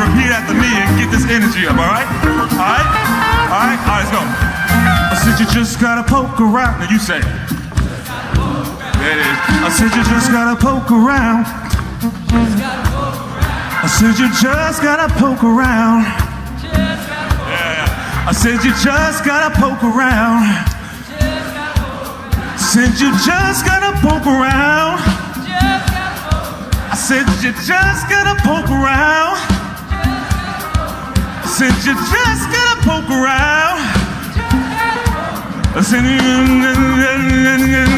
repeat after me and get this energy up, all right? All right? All right? All right, let's go. I said you just gotta poke around. Now you say it. There it is. I said you just gotta poke around. I said you just gotta poke around. I said you just gotta poke around. I said you just gotta poke around. I said you just gotta poke around said, you just gotta poke around. I said, mm, mm, mm,